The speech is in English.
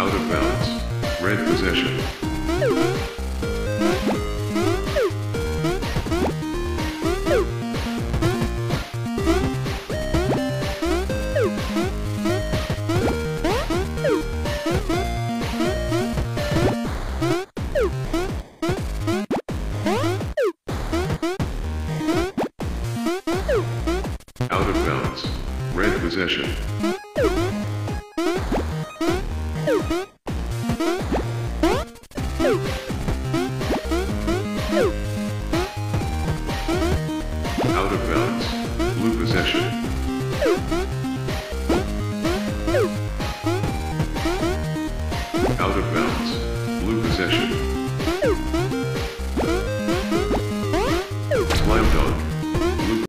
Red possession. Out of bounds. Red possession. Out of. Blue possession. Blue possession. Slime dog.